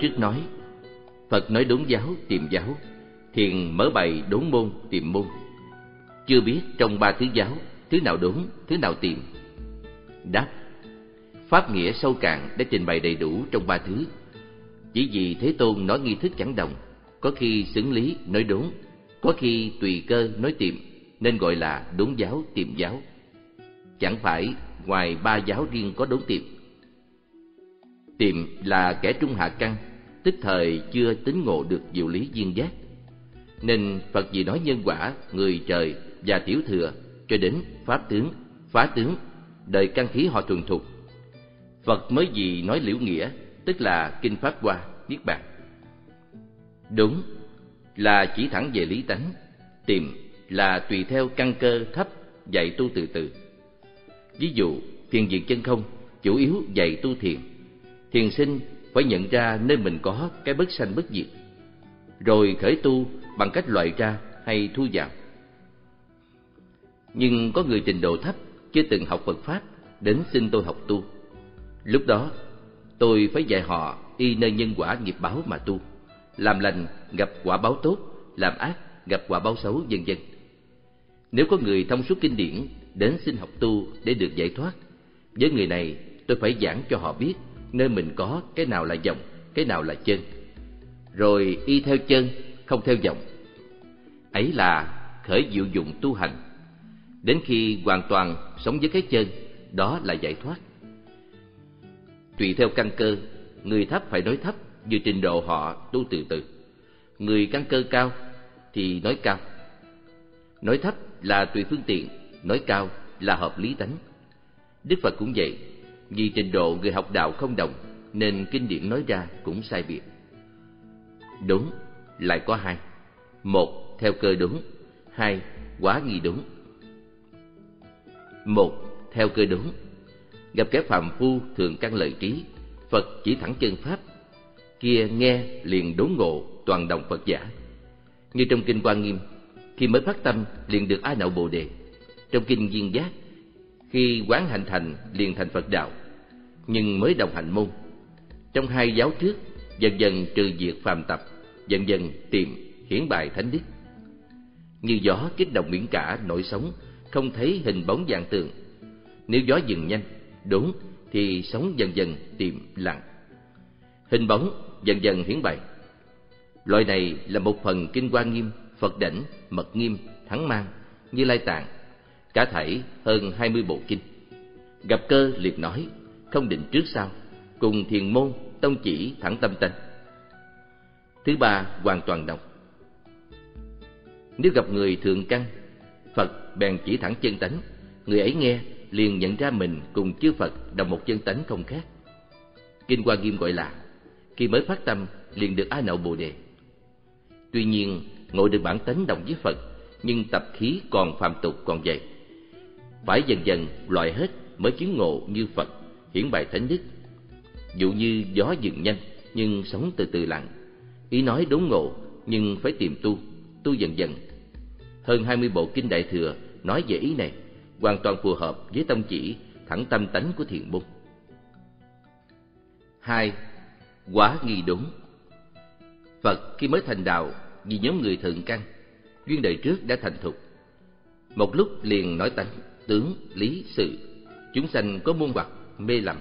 Trước nói Phật nói đốn giáo tìm giáo Thiền mở bày đốn môn tìm môn. Chưa biết trong ba thứ giáo Thứ nào đốn, thứ nào tìm. Đáp Pháp nghĩa sâu cạn đã trình bày đầy đủ trong ba thứ. Chỉ vì Thế Tôn nói nghi thức chẳng đồng Có khi xứng lý nói đốn Có khi tùy cơ nói tìm Nên gọi là đốn giáo tìm giáo. Chẳng phải ngoài ba giáo riêng có đốn tìm. Tiệm là kẻ trung hạ căn, tức thời chưa tính ngộ được diệu lý viên giác. Nên Phật gì nói nhân quả, người trời và tiểu thừa cho đến pháp tướng, phá tướng, đời căn khí họ thuần thục. Phật mới gì nói liễu nghĩa, tức là kinh pháp hoa, biết bạc. Đúng là chỉ thẳng về lý tánh, tìm là tùy theo căn cơ thấp dạy tu từ từ. Ví dụ, thiền viện chân không chủ yếu dạy tu thiền thiền sinh phải nhận ra nơi mình có cái bất sanh bất diệt, rồi khởi tu bằng cách loại ra hay thu vào. Nhưng có người trình độ thấp chưa từng học Phật pháp đến xin tôi học tu. Lúc đó, tôi phải dạy họ y nơi nhân quả nghiệp báo mà tu, làm lành gặp quả báo tốt, làm ác gặp quả báo xấu, vân vân. Nếu có người thông suốt kinh điển đến xin học tu để được giải thoát, với người này tôi phải giảng cho họ biết nơi mình có cái nào là dòng, cái nào là chân. Rồi y theo chân, không theo dòng. Ấy là khởi diệu dụng tu hành. Đến khi hoàn toàn sống với cái chân, đó là giải thoát. Tùy theo căn cơ, người thấp phải nói thấp như trình độ họ tu từ từ. Người căn cơ cao thì nói cao. Nói thấp là tùy phương tiện, nói cao là hợp lý tánh. Đức Phật cũng vậy, vì trình độ người học đạo không đồng, Nên kinh điển nói ra cũng sai biệt. Đúng, lại có hai. Một, theo cơ đúng. Hai, quá nghi đúng. Một, theo cơ đúng. Gặp kẻ phàm phu thường căn lợi trí, Phật chỉ thẳng chân Pháp. Kia nghe liền đốn ngộ toàn đồng Phật giả. Như trong Kinh Quan Nghiêm, Khi mới phát tâm liền được A Nậu Bồ Đề. Trong Kinh viên Giác khi quán hành thành liền thành Phật đạo, nhưng mới đồng hành môn. Trong hai giáo trước, dần dần trừ diệt phàm tập, dần dần tìm hiển bài thánh đức. Như gió kích động biển cả nổi sóng, không thấy hình bóng dạng tường. Nếu gió dừng nhanh, đúng thì sóng dần dần tìm lặng. Hình bóng dần dần hiển bày. Loại này là một phần kinh hoa nghiêm, Phật đảnh, mật nghiêm, thắng mang, như lai tạng cả thảy hơn hai mươi bộ kinh. Gặp cơ liệt nói, không định trước sau, cùng thiền môn, tông chỉ thẳng tâm tánh. Thứ ba, hoàn toàn đồng Nếu gặp người thượng căn, Phật bèn chỉ thẳng chân tánh, người ấy nghe liền nhận ra mình cùng chư Phật đồng một chân tánh không khác. Kinh Hoa Nghiêm gọi là khi mới phát tâm liền được A Nậu Bồ Đề. Tuy nhiên, ngộ được bản tánh đồng với Phật, nhưng tập khí còn phạm tục còn vậy phải dần dần loại hết mới chứng ngộ như Phật, hiển bài thánh đức. Dụ như gió dừng nhanh nhưng sống từ từ lặng, ý nói đúng ngộ nhưng phải tìm tu, tu dần dần. Hơn hai mươi bộ kinh đại thừa nói về ý này, hoàn toàn phù hợp với tâm chỉ thẳng tâm tánh của thiền môn. Hai, Quá nghi đúng Phật khi mới thành đạo vì nhóm người thượng căn, duyên đời trước đã thành thục. Một lúc liền nói tánh, tướng, lý, sự. Chúng sanh có muôn vật mê lầm.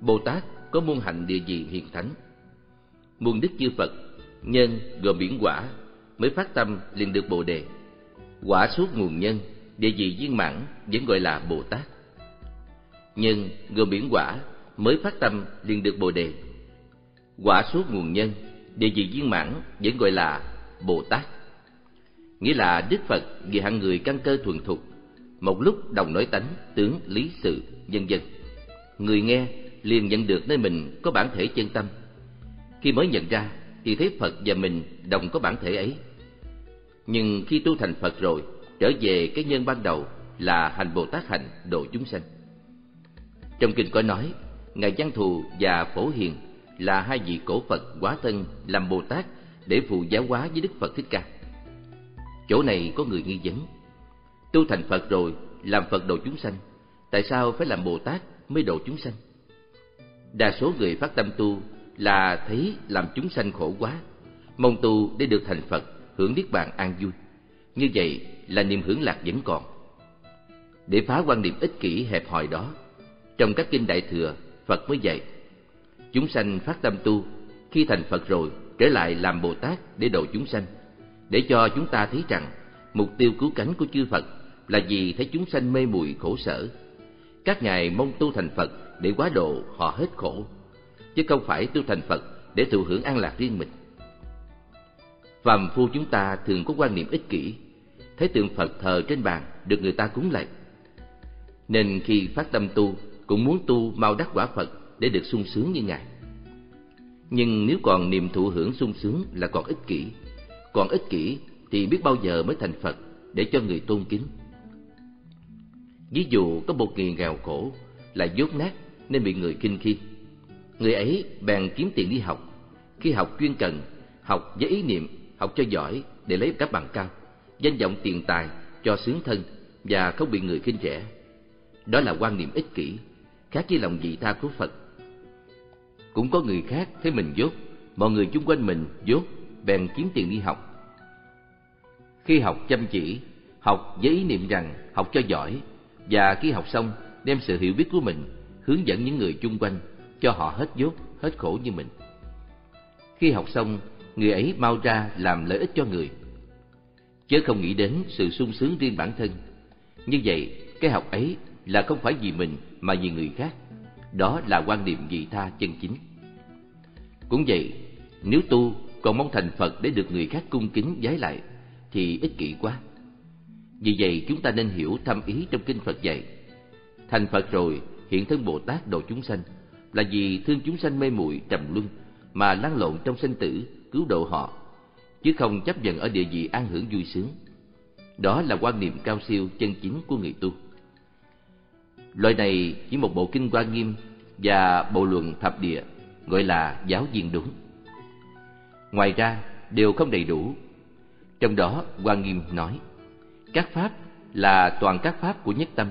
Bồ Tát có muôn hạnh địa vị hiền thánh. Muôn đức chư Phật, nhân gồm biển quả, mới phát tâm liền được Bồ Đề. Quả suốt nguồn nhân, địa vị viên mãn vẫn gọi là Bồ Tát. Nhân gồm biển quả, mới phát tâm liền được Bồ Đề. Quả suốt nguồn nhân, địa vị viên mãn vẫn gọi là Bồ Tát. Nghĩa là Đức Phật vì hạng người căn cơ thuần thục một lúc đồng nói tánh, tướng, lý sự, vân vân. Người nghe liền nhận được nơi mình có bản thể chân tâm. Khi mới nhận ra thì thấy Phật và mình đồng có bản thể ấy. Nhưng khi tu thành Phật rồi, trở về cái nhân ban đầu là hành Bồ Tát hành độ chúng sanh. Trong kinh có nói, Ngài Văn Thù và Phổ Hiền là hai vị cổ Phật quá thân làm Bồ Tát để phụ giáo hóa với Đức Phật Thích Ca. Chỗ này có người nghi vấn Tu thành Phật rồi, làm Phật độ chúng sanh, tại sao phải làm Bồ Tát mới độ chúng sanh? Đa số người phát tâm tu là thấy làm chúng sanh khổ quá, mong tu để được thành Phật, hưởng niết bàn an vui. Như vậy là niềm hưởng lạc vẫn còn. Để phá quan niệm ích kỷ hẹp hòi đó, trong các kinh Đại Thừa, Phật mới dạy, chúng sanh phát tâm tu, khi thành Phật rồi trở lại làm Bồ Tát để độ chúng sanh, để cho chúng ta thấy rằng mục tiêu cứu cánh của chư Phật là vì thấy chúng sanh mê muội khổ sở. Các ngài mong tu thành Phật để quá độ họ hết khổ, chứ không phải tu thành Phật để thụ hưởng an lạc riêng mình. Phàm phu chúng ta thường có quan niệm ích kỷ, thấy tượng Phật thờ trên bàn được người ta cúng lạy. Nên khi phát tâm tu, cũng muốn tu mau đắc quả Phật để được sung sướng như Ngài. Nhưng nếu còn niềm thụ hưởng sung sướng là còn ích kỷ, còn ích kỷ thì biết bao giờ mới thành Phật để cho người tôn kính. Ví dụ có một người nghèo khổ, là dốt nát nên bị người kinh khi. Người ấy bèn kiếm tiền đi học. Khi học chuyên cần, học với ý niệm học cho giỏi để lấy các bằng cao, danh vọng tiền tài cho sướng thân và không bị người khinh rẻ. Đó là quan niệm ích kỷ, khác với lòng vị tha của Phật. Cũng có người khác thấy mình dốt, mọi người chung quanh mình dốt, bèn kiếm tiền đi học. Khi học chăm chỉ, học với ý niệm rằng học cho giỏi, và khi học xong đem sự hiểu biết của mình hướng dẫn những người chung quanh cho họ hết dốt, hết khổ như mình. Khi học xong, người ấy mau ra làm lợi ích cho người, chứ không nghĩ đến sự sung sướng riêng bản thân. Như vậy, cái học ấy là không phải vì mình mà vì người khác. Đó là quan niệm vị tha chân chính. Cũng vậy, nếu tu còn mong thành Phật để được người khác cung kính giái lại, thì ích kỷ quá. Vì vậy chúng ta nên hiểu thâm ý trong kinh Phật dạy. Thành Phật rồi, hiện thân Bồ Tát độ chúng sanh, là vì thương chúng sanh mê muội trầm luân mà lăn lộn trong sinh tử, cứu độ họ, chứ không chấp nhận ở địa vị an hưởng vui sướng. Đó là quan niệm cao siêu chân chính của người tu. Loại này chỉ một bộ kinh quan nghiêm và bộ luận thập địa gọi là giáo viên đúng. Ngoài ra, đều không đầy đủ. Trong đó, quan nghiêm nói, các pháp là toàn các pháp của nhất tâm,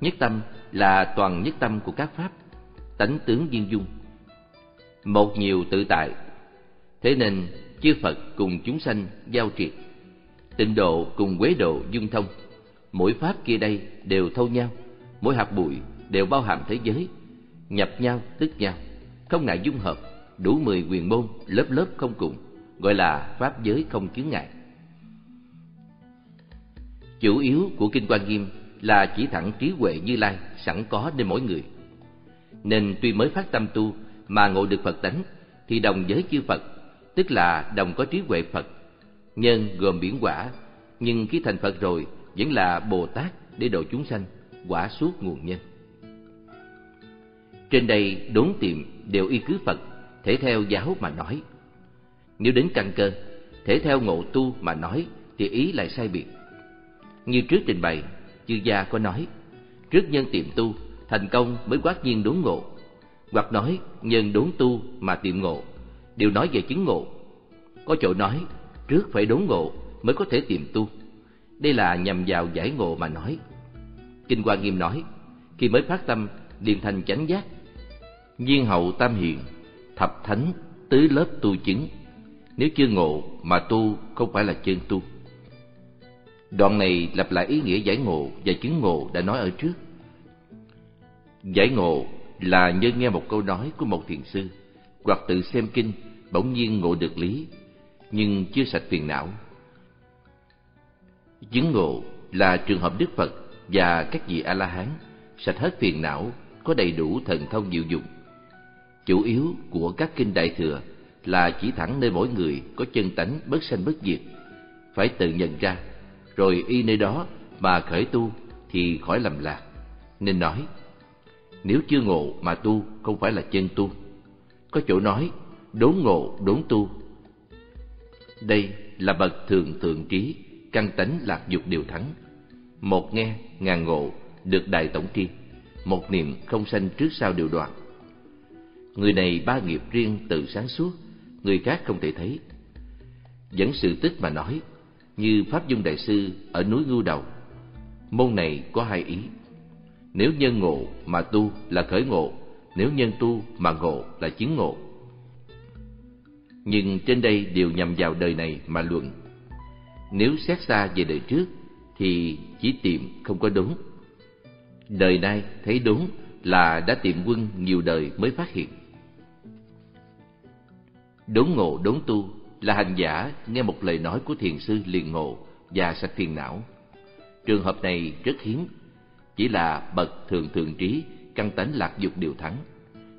nhất tâm là toàn nhất tâm của các pháp, tánh tướng viên dung. Một nhiều tự tại, thế nên chư Phật cùng chúng sanh giao triệt, tịnh độ cùng quế độ dung thông, mỗi pháp kia đây đều thâu nhau, mỗi hạt bụi đều bao hàm thế giới, nhập nhau tức nhau, không ngại dung hợp, đủ mười quyền môn, lớp lớp không cùng, gọi là pháp giới không chướng ngại. Chủ yếu của Kinh Quan Nghiêm là chỉ thẳng trí huệ Như Lai sẵn có nên mỗi người. Nên tuy mới phát tâm tu mà ngộ được Phật tánh thì đồng với chư Phật, tức là đồng có trí huệ Phật. Nhân gồm biển quả, nhưng khi thành Phật rồi vẫn là Bồ Tát để độ chúng sanh, quả suốt nguồn nhân. Trên đây đốn tìm đều y cứ Phật, thể theo giáo mà nói. Nếu đến căn cơ, thể theo ngộ tu mà nói thì ý lại sai biệt. Như trước trình bày, chư gia có nói, trước nhân tiệm tu, thành công mới quát nhiên đốn ngộ, hoặc nói nhân đốn tu mà tiệm ngộ, đều nói về chứng ngộ. Có chỗ nói, trước phải đốn ngộ mới có thể tiệm tu. Đây là nhằm vào giải ngộ mà nói. Kinh Hoa Nghiêm nói, khi mới phát tâm, liền thành chánh giác. Nhiên hậu tam hiện, thập thánh, tứ lớp tu chứng. Nếu chưa ngộ mà tu không phải là chân tu. Đoạn này lặp lại ý nghĩa giải ngộ và chứng ngộ đã nói ở trước. Giải ngộ là như nghe một câu nói của một thiền sư, hoặc tự xem kinh, bỗng nhiên ngộ được lý, nhưng chưa sạch phiền não. Chứng ngộ là trường hợp Đức Phật và các vị A-la-hán sạch hết phiền não, có đầy đủ thần thông diệu dụng. Chủ yếu của các kinh Đại Thừa là chỉ thẳng nơi mỗi người có chân tánh bất sanh bất diệt, phải tự nhận ra rồi y nơi đó mà khởi tu thì khỏi lầm lạc. Nên nói, nếu chưa ngộ mà tu không phải là chân tu. Có chỗ nói, đốn ngộ, đốn tu. Đây là bậc thường thượng trí, căn tánh lạc dục đều thắng. Một nghe, ngàn ngộ, được đại tổng tri. Một niệm không sanh trước sau đều đoạn. Người này ba nghiệp riêng tự sáng suốt, người khác không thể thấy. Dẫn sự tích mà nói, như Pháp Dung Đại Sư ở núi Ngưu Đầu. Môn này có hai ý. Nếu nhân ngộ mà tu là khởi ngộ, nếu nhân tu mà ngộ là chứng ngộ. Nhưng trên đây đều nhằm vào đời này mà luận. Nếu xét xa về đời trước thì chỉ tìm không có đúng. Đời nay thấy đúng là đã tìm quân nhiều đời mới phát hiện. Đốn ngộ đốn tu là hành giả nghe một lời nói của thiền sư liền ngộ và sạch phiền não. Trường hợp này rất hiếm, chỉ là bậc thường thường trí, căn tánh lạc dục đều thắng.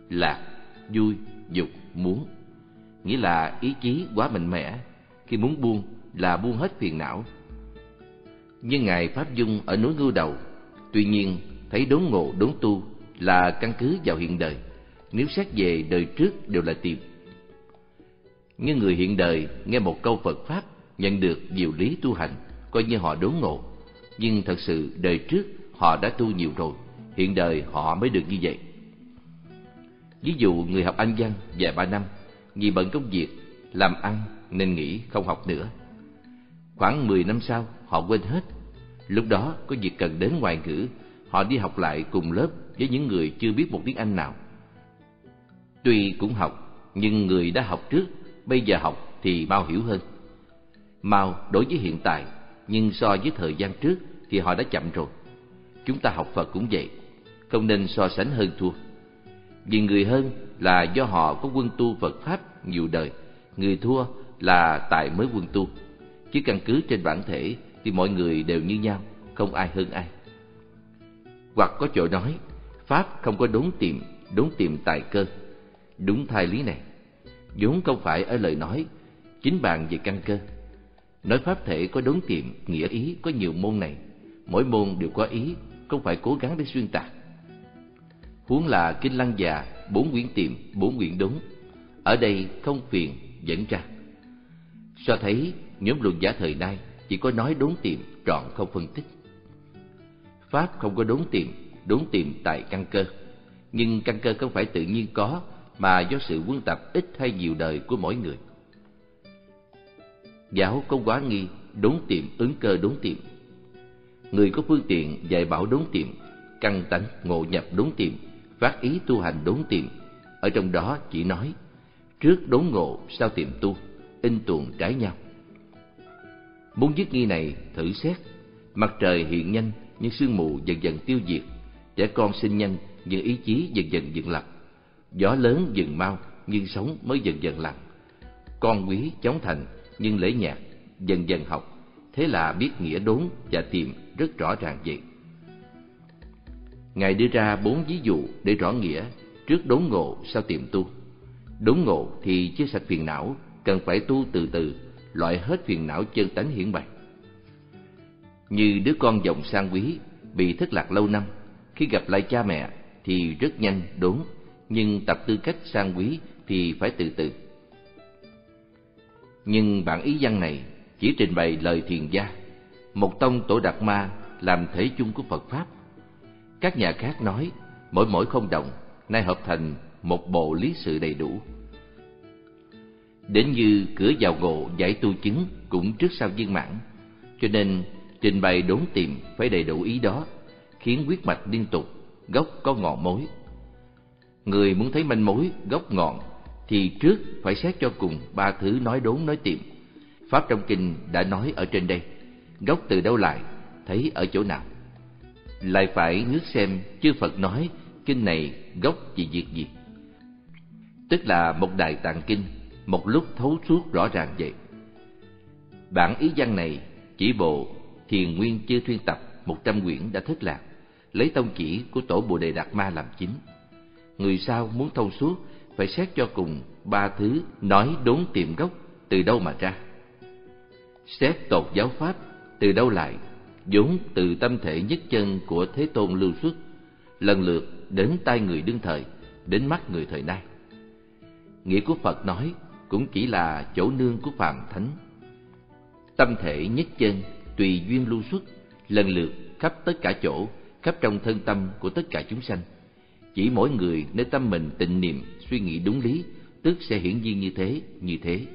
Lạc, vui, dục, muốn, nghĩa là ý chí quá mạnh mẽ, khi muốn buông là buông hết phiền não. Như Ngài Pháp Dung ở núi Ngưu Đầu, tuy nhiên thấy đốn ngộ đốn tu là căn cứ vào hiện đời, nếu xét về đời trước đều là tiệm, như người hiện đời nghe một câu Phật Pháp nhận được nhiều lý tu hành, coi như họ đốn ngộ. Nhưng thật sự đời trước họ đã tu nhiều rồi, hiện đời họ mới được như vậy. Ví dụ người học Anh văn vài ba năm, vì bận công việc, làm ăn nên nghỉ không học nữa. Khoảng 10 năm sau, họ quên hết. Lúc đó có việc cần đến ngoại ngữ, họ đi học lại cùng lớp với những người chưa biết một tiếng Anh nào. Tuy cũng học, nhưng người đã học trước bây giờ học thì mau hiểu hơn. Mau đối với hiện tại, nhưng so với thời gian trước thì họ đã chậm rồi. Chúng ta học Phật cũng vậy, không nên so sánh hơn thua. Vì người hơn là do họ có quân tu Phật Pháp nhiều đời, người thua là tại mới quân tu. Chứ căn cứ trên bản thể thì mọi người đều như nhau, không ai hơn ai. Hoặc có chỗ nói, Pháp không có đốn tìm, đốn tìm tài cơ. Đúng thai lý này vốn không phải ở lời nói, chính bàn về căn cơ. Nói pháp thể có đốn tiệm, nghĩa ý có nhiều môn này, mỗi môn đều có ý, không phải cố gắng để xuyên tạc. Huống là kinh lăng già, bốn quyển tiệm, bốn quyển đúng, ở đây không phiền dẫn ra. So thấy nhóm luận giả thời nay chỉ có nói đốn tiệm, trọn không phân tích. Pháp không có đốn tiệm, đốn tiệm tại căn cơ, nhưng căn cơ không phải tự nhiên có mà do sự quân tập ít hay nhiều đời của mỗi người. Giáo có quá nghi, đốn tiệm, ứng cơ đốn tiệm. Người có phương tiện dạy bảo đốn tiệm, căn tánh ngộ nhập đốn tiệm, phát ý tu hành đốn tiệm. Ở trong đó chỉ nói, trước đốn ngộ, sau tiệm tu, in tuồng trái nhau. Muốn dứt nghi này, thử xét, mặt trời hiện nhanh nhưng sương mù dần dần tiêu diệt, trẻ con sinh nhanh nhưng ý chí dần dần dựng lập Gió lớn dừng mau, nhưng sống mới dần dần lặng. Con quý chống thành, nhưng lễ nhạc, dần dần học. Thế là biết nghĩa đốn và tìm rất rõ ràng vậy. Ngài đưa ra bốn ví dụ để rõ nghĩa, trước đốn ngộ, sau tìm tu. Đốn ngộ thì chưa sạch phiền não, cần phải tu từ từ, loại hết phiền não chân tánh hiển bày. Như đứa con dòng sang quý, bị thất lạc lâu năm, khi gặp lại cha mẹ thì rất nhanh đốn nhưng tập tư cách sang quý thì phải từ từ. Nhưng bản ý văn này chỉ trình bày lời thiền gia, một tông tổ đạt ma làm thể chung của Phật Pháp. Các nhà khác nói, mỗi mỗi không đồng, nay hợp thành một bộ lý sự đầy đủ. Đến như cửa vào ngộ giải tu chứng cũng trước sau viên mãn, cho nên trình bày đốn tìm phải đầy đủ ý đó, khiến quyết mạch liên tục, gốc có ngọn mối Người muốn thấy manh mối, gốc ngọn thì trước phải xét cho cùng ba thứ nói đốn nói tìm. Pháp trong kinh đã nói ở trên đây, gốc từ đâu lại, thấy ở chỗ nào. Lại phải ngước xem chư Phật nói kinh này gốc chỉ việc gì. Tức là một đại tạng kinh, một lúc thấu suốt rõ ràng vậy. Bản ý văn này chỉ bộ thiền nguyên chư thuyên tập một trăm quyển đã thất lạc, lấy tông chỉ của tổ Bồ Đề Đạt Ma làm chính người sao muốn thông suốt phải xét cho cùng ba thứ nói đốn tiệm gốc từ đâu mà ra. Xét tột giáo pháp từ đâu lại, vốn từ tâm thể nhất chân của Thế Tôn lưu xuất, lần lượt đến tai người đương thời, đến mắt người thời nay. Nghĩa của Phật nói cũng chỉ là chỗ nương của phàm thánh. Tâm thể nhất chân tùy duyên lưu xuất, lần lượt khắp tất cả chỗ, khắp trong thân tâm của tất cả chúng sanh chỉ mỗi người nơi tâm mình tịnh niệm, suy nghĩ đúng lý, tức sẽ hiển nhiên như thế, như thế.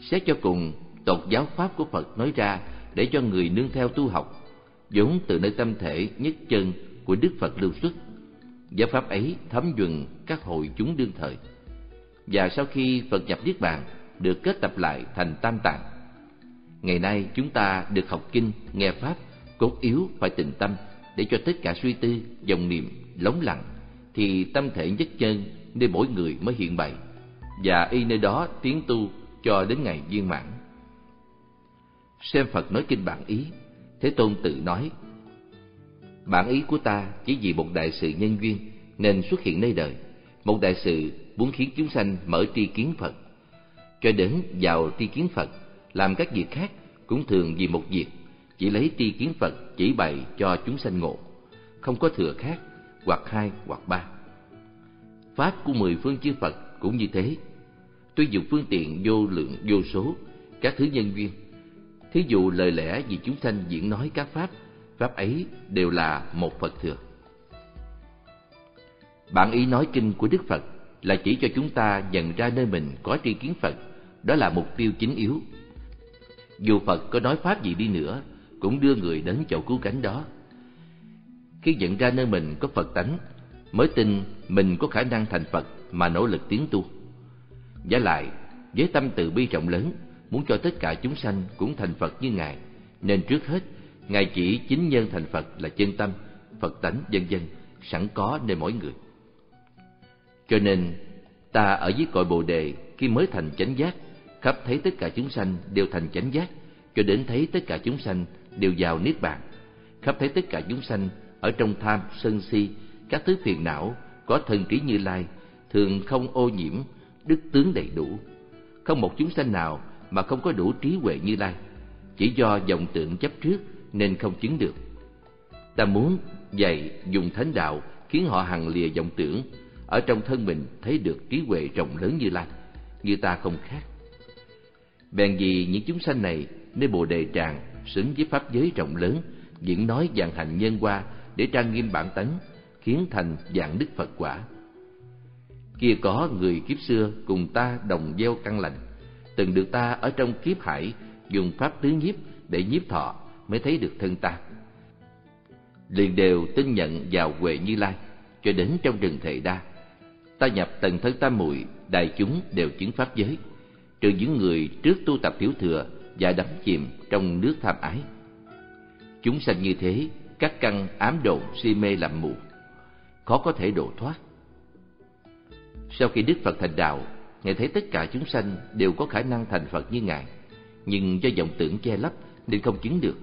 Xét cho cùng, tột giáo pháp của Phật nói ra để cho người nương theo tu học, vốn từ nơi tâm thể nhất chân của Đức Phật lưu xuất. Giáo pháp ấy thấm nhuần các hội chúng đương thời. Và sau khi Phật nhập Niết Bàn, được kết tập lại thành tam tạng. Ngày nay chúng ta được học kinh, nghe Pháp, cốt yếu phải tịnh tâm để cho tất cả suy tư, dòng niệm, lóng lặng, thì tâm thể nhất chân nơi mỗi người mới hiện bày, và y nơi đó tiến tu cho đến ngày viên mãn. Xem Phật nói kinh bản ý, Thế Tôn tự nói, Bản ý của ta chỉ vì một đại sự nhân duyên nên xuất hiện nơi đời, một đại sự muốn khiến chúng sanh mở tri kiến Phật. Cho đến vào tri kiến Phật, làm các việc khác cũng thường vì một việc, chỉ lấy tri kiến Phật chỉ bày cho chúng sanh ngộ, không có thừa khác, hoặc hai hoặc ba. Pháp của mười phương chư Phật cũng như thế. Tuy dùng phương tiện vô lượng vô số, các thứ nhân duyên, thí dụ lời lẽ vì chúng sanh diễn nói các pháp, pháp ấy đều là một Phật thừa. Bản ý nói kinh của Đức Phật là chỉ cho chúng ta nhận ra nơi mình có tri kiến Phật, đó là mục tiêu chính yếu. Dù Phật có nói pháp gì đi nữa, cũng đưa người đến chỗ cứu cánh đó. Khi nhận ra nơi mình có Phật tánh, mới tin mình có khả năng thành Phật mà nỗ lực tiến tu. Giả lại, với tâm từ bi rộng lớn, muốn cho tất cả chúng sanh cũng thành Phật như Ngài, nên trước hết, Ngài chỉ chính nhân thành Phật là chân tâm, Phật tánh dân dân, sẵn có nơi mỗi người. Cho nên, ta ở dưới cội Bồ Đề khi mới thành chánh giác, khắp thấy tất cả chúng sanh đều thành chánh giác, cho đến thấy tất cả chúng sanh đều vào Niết Bàn, khắp thấy tất cả chúng sanh ở trong tham, sân si, các thứ phiền não có thần trí như lai, thường không ô nhiễm, đức tướng đầy đủ. Không một chúng sanh nào mà không có đủ trí huệ như lai, chỉ do vọng tượng chấp trước nên không chứng được. Ta muốn dạy dùng thánh đạo khiến họ hằng lìa vọng tưởng, ở trong thân mình thấy được trí huệ rộng lớn như lai, như ta không khác. Bèn vì những chúng sanh này nơi bồ đề tràng xứng với pháp giới rộng lớn, diễn nói dàn hành nhân qua để trang nghiêm bản tánh, khiến thành dạng đức Phật quả. Kia có người kiếp xưa cùng ta đồng gieo căn lành, từng được ta ở trong kiếp hải dùng pháp tứ nhiếp để nhiếp thọ mới thấy được thân ta. Liền đều tin nhận vào Huệ Như Lai, cho đến trong rừng Thệ Đa. Ta nhập tầng thân tam muội đại chúng đều chứng pháp giới, trừ những người trước tu tập tiểu thừa và đắm chìm trong nước tham ái. Chúng sanh như thế, các căn ám độn si mê làm mù, khó có thể độ thoát. Sau khi Đức Phật thành đạo, Ngài thấy tất cả chúng sanh đều có khả năng thành Phật như Ngài, nhưng do vọng tưởng che lấp nên không chứng được.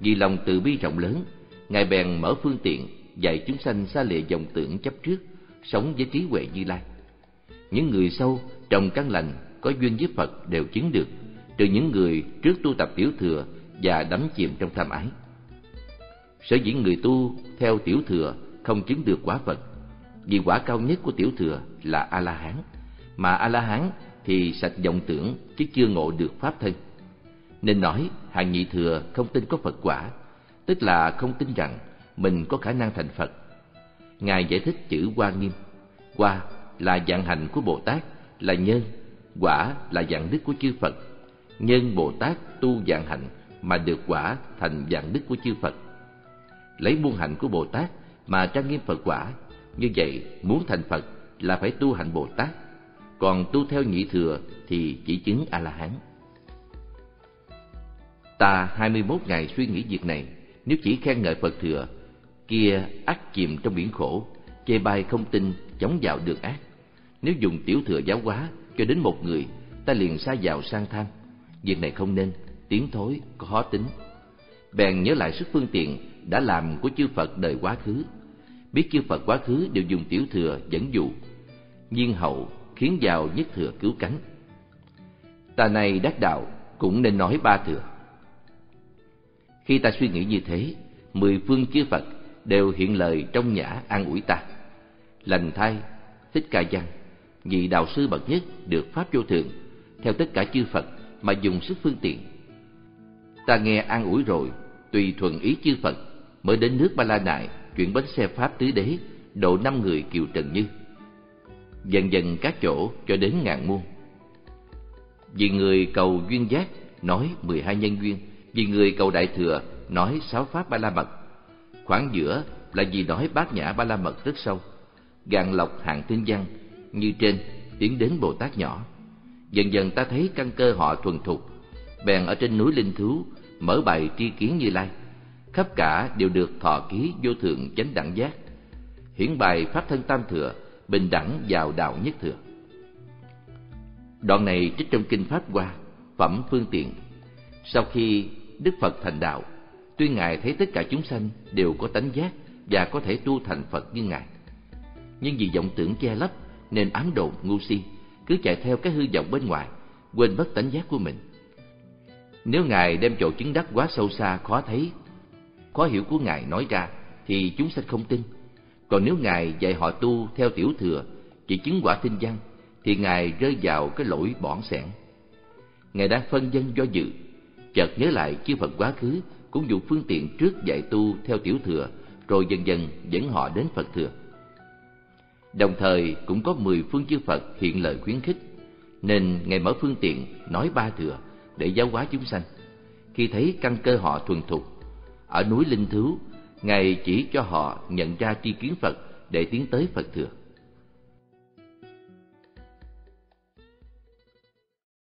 Vì lòng từ bi rộng lớn, Ngài bèn mở phương tiện dạy chúng sanh xa lìa vọng tưởng chấp trước, sống với trí huệ như lai. Những người sâu trồng căn lành có duyên với Phật đều chứng được, trừ những người trước tu tập tiểu thừa và đắm chìm trong tham ái. Sở dĩ người tu theo tiểu thừa không chứng được quả Phật, vì quả cao nhất của tiểu thừa là A-la-hán, mà A-la-hán thì sạch vọng tưởng chứ chưa ngộ được pháp thân. Nên nói hàng nhị thừa không tin có Phật quả, tức là không tin rằng mình có khả năng thành Phật. Ngài giải thích chữ Hoa Nghiêm. Hoa là dạng hành của Bồ Tát, là nhân, quả là dạng đức của chư Phật. Nhân Bồ Tát tu dạng hành mà được quả thành dạng đức của chư Phật. Lấy muôn hạnh của Bồ Tát mà trang nghiêm Phật quả, như vậy muốn thành Phật là phải tu hạnh Bồ Tát, còn tu theo nhị thừa thì chỉ chứng A-la-hán. Ta hai mươi 21 ngày suy nghĩ việc này, nếu chỉ khen ngợi Phật thừa, kia ác chìm trong biển khổ, chê bai không tin, chống vào đường ác. Nếu dùng tiểu thừa giáo hóa cho đến một người, ta liền xa vào sang tham. Việc này không nên, tiếng thối, khó tính. Bèn nhớ lại sức phương tiện đã làm của chư Phật đời quá khứ. Biết chư Phật quá khứ đều dùng tiểu thừa dẫn dụ, nhiên hậu khiến vào nhất thừa cứu cánh. Ta này đắc đạo cũng nên nói ba thừa. Khi ta suy nghĩ như thế, mười phương chư Phật đều hiện lời trong nhã an ủi ta. Lành thay thích ca văn, vị đạo sư bậc nhất được pháp vô thượng, theo tất cả chư Phật mà dùng sức phương tiện. Ta nghe an ủi rồi, tùy thuận ý chư Phật, mới đến nước Ba La Nại chuyển bến xe pháp tứ đế, độ năm người kiều trần như. Dần dần các chỗ cho đến ngàn muôn. Vì người cầu duyên giác nói mười hai nhân duyên, vì người cầu đại thừa nói sáu pháp ba la mật. Khoảng giữa là vì nói bát nhã ba la mật rất sâu, gạn lọc hạng tinh văn như trên tiến đến Bồ Tát nhỏ. Dần dần ta thấy căn cơ họ thuần thục, bèn ở trên núi Linh Thú mở bài tri kiến Như Lai, khắp cả đều được thọ ký vô thượng chánh đẳng giác. Hiển bài pháp thân tam thừa, bình đẳng vào đạo nhất thừa. Đoạn này trích trong kinh Pháp Hoa, phẩm phương tiện. Sau khi Đức Phật thành đạo, tuy Ngài thấy tất cả chúng sanh đều có tánh giác và có thể tu thành Phật như Ngài. Nhưng vì vọng tưởng che lấp nên ám độn ngu si, cứ chạy theo cái hư vọng bên ngoài, quên mất tánh giác của mình. Nếu Ngài đem chỗ chứng đắc quá sâu xa khó thấy, khó hiểu của Ngài nói ra thì chúng sanh không tin. Còn nếu Ngài dạy họ tu theo tiểu thừa, chỉ chứng quả tinh văn, thì Ngài rơi vào cái lỗi bỏng sẻn. Ngài đã phân dân do dự, chợt nhớ lại chư Phật quá khứ cũng dùng phương tiện trước dạy tu theo tiểu thừa, rồi dần dần dẫn họ đến Phật thừa. Đồng thời cũng có mười phương chư Phật hiện lời khuyến khích, nên Ngài mở phương tiện nói ba thừa để giáo hóa chúng sanh. Khi thấy căn cơ họ thuần thục, ở núi Linh Thú, Ngài chỉ cho họ nhận ra tri kiến Phật để tiến tới Phật thừa.